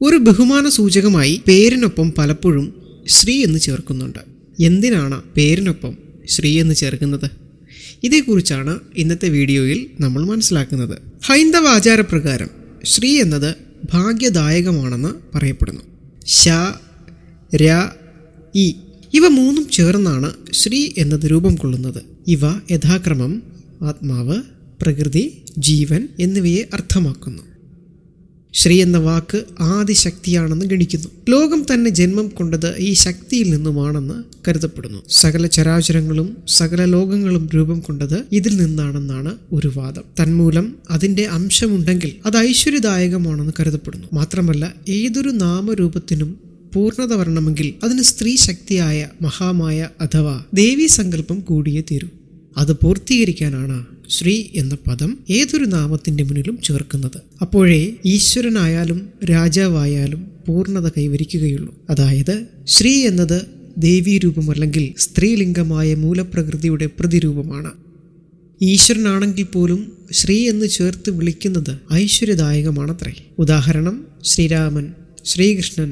ഒരു ബഹുമാന സൂചകമായി പേരിനൊപ്പം പലപ്പോഴും ശ്രീ എന്ന് ചേർക്കുന്നുണ്ട്. എന്തിനാണ് പേരിനൊപ്പം ശ്രീ എന്ന് ചേർക്കുന്നത്? ഇതേക്കുറിച്ചാണ് ഇന്നത്തെ വീഡിയോയിൽ നമ്മൾ മനസ്സിലാക്കുന്നത്. ഹൈന്ദവ ആചാരപ്രകാരം ശ്രീ എന്നത് ഭാഗ്യദായകമാണെന്ന് പറയപ്പെടുന്നു. ശ ര ഇ ഇവ മൂന്നും ചേർന്നാണ് ശ്രീ എന്നത് രൂപം കൊള്ളുന്നത്. ഇവ യഥാക്രമം ആത്മാവ് പ്രകൃതി ജീവൻ എന്നിവയെ അർത്ഥമാക്കുന്നു. ശ്രീ എന്ന വാക്ക് ആദിശക്തിയാണെന്ന് ഗണിക്കുന്നു. ലോകം തന്നെ ജന്മം കൊണ്ടത് ഈ ശക്തിയിൽ നിന്നുമാണെന്ന് കരുതപ്പെടുന്നു. സകല ചരാചരങ്ങളും സകല ലോകങ്ങളും രൂപം കൊണ്ടത് ഇതിൽ നിന്നാണെന്നാണ് ഒരു വാദം. തന്മൂലം അതിന്റെ അംശമുണ്ടെങ്കിൽ അത് ഐശ്വര്യദായകമാണെന്ന് കരുതപ്പെടുന്നു. മാത്രമല്ല ഏതൊരു നാമരൂപത്തിനും പൂർണത വരണമെങ്കിൽ അതിന് സ്ത്രീ ശക്തിയായ മഹാമായ അഥവാ ദേവീ സങ്കല്പം കൂടിയേ തീരൂ. അത് പൂർത്തീകരിക്കാനാണ് ശ്രീ എന്ന പദം ഏതൊരു നാമത്തിന്റെ മുന്നിലും ചേർക്കുന്നത്? അപ്പോഴേ ഈശ്വരനായാലും രാജാവായാലും പൂർണത കൈവരിക്കുകയുള്ളൂ. അതായത് ശ്രീ എന്നത് ദേവീരൂപം അല്ലെങ്കിൽ സ്ത്രീലിംഗമായ മൂലപ്രകൃതിയുടെ പ്രതിരൂപമാണ്. ഈശ്വരനാണെങ്കിൽ പോലും ശ്രീ എന്ന് ചേർത്ത് വിളിക്കുന്നത് ഐശ്വര്യദായകമാണത്രേ. ഉദാഹരണം ശ്രീരാമൻ ശ്രീകൃഷ്ണൻ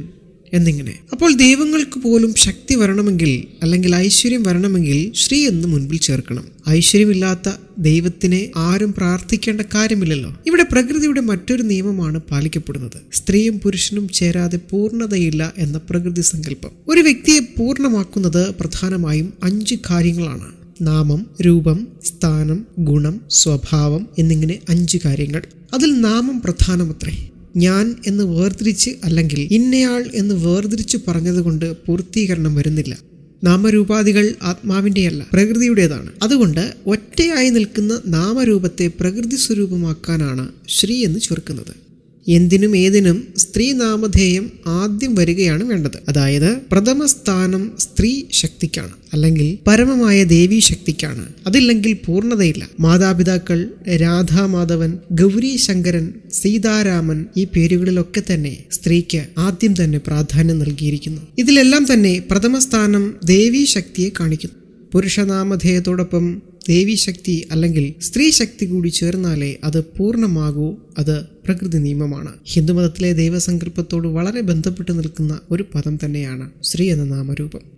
എന്നിങ്ങനെ. അപ്പോൾ ദൈവങ്ങൾക്ക് പോലും ശക്തി വരണമെങ്കിൽ അല്ലെങ്കിൽ ഐശ്വര്യം വരണമെങ്കിൽ ശ്രീ എന്ന് മുൻപിൽ ചേർക്കണം. ഐശ്വര്യമില്ലാത്ത ദൈവത്തിനെ ആരും പ്രാർത്ഥിക്കേണ്ട കാര്യമില്ലല്ലോ. ഇവിടെ പ്രകൃതിയുടെ മറ്റൊരു നിയമമാണ് പാലിക്കപ്പെടുന്നത്. സ്ത്രീയും പുരുഷനും ചേരാതെ പൂർണതയില്ല എന്ന പ്രകൃതി സങ്കല്പം. ഒരു വ്യക്തിയെ പൂർണമാക്കുന്നത് പ്രധാനമായും അഞ്ച് കാര്യങ്ങളാണ്. നാമം രൂപം സ്ഥാനം ഗുണം സ്വഭാവം എന്നിങ്ങനെ അഞ്ച് കാര്യങ്ങൾ. അതിൽ നാമം പ്രധാനമത്രേ. ഞാൻ എന്ന് വേർതിരിച്ച് അല്ലെങ്കിൽ ഇന്നയാൾ എന്ന് വേർതിരിച്ച് പറഞ്ഞതുകൊണ്ട് പൂർത്തീകരണം വരുന്നില്ല. നാമരൂപാദികൾ ആത്മാവിന്റെയല്ല പ്രകൃതിയുടേതാണ്. അതുകൊണ്ട് ഒറ്റയായി നിൽക്കുന്ന നാമരൂപത്തെ പ്രകൃതി സ്വരൂപമാക്കാനാണ് ശ്രീ എന്ന് ചേർക്കുന്നത് എന്തിനും ഏതിനും സ്ത്രീ നാമധേയം ആദ്യം വരികയാണ് വേണ്ടത്. അതായത് പ്രഥമ സ്ഥാനം സ്ത്രീ ശക്തിക്കാണ്. അല്ലെങ്കിൽ പരമമായ ദേവീ ശക്തിക്കാണ്. അതില്ലെങ്കിൽ പൂർണതയില്ല. മാതാപിതാക്കൾ രാധാമാധവൻ ഗൗരി ശങ്കരൻ സീതാരാമൻ ഈ പേരുകളിലൊക്കെ തന്നെ സ്ത്രീക്ക് ആദ്യം തന്നെ പ്രാധാന്യം നൽകിയിരിക്കുന്നു. ഇതിലെല്ലാം തന്നെ പ്രഥമ സ്ഥാനം ദേവീ ശക്തിയെ കാണിക്കുന്നു. പുരുഷനാമധേയത്തോടൊപ്പം ദേവീശക്തി അല്ലെങ്കിൽ സ്ത്രീ ശക്തി കൂടി ചേർന്നാലേ അത് പൂർണമാകൂ അത് പ്രകൃതി നിയമമാണ്. ഹിന്ദുമതത്തിലെ ദൈവസങ്കല്പത്തോട് വളരെ ബന്ധപ്പെട്ട് നിൽക്കുന്ന ഒരു പദം തന്നെയാണ് സ്ത്രീ എന്ന നാമരൂപം.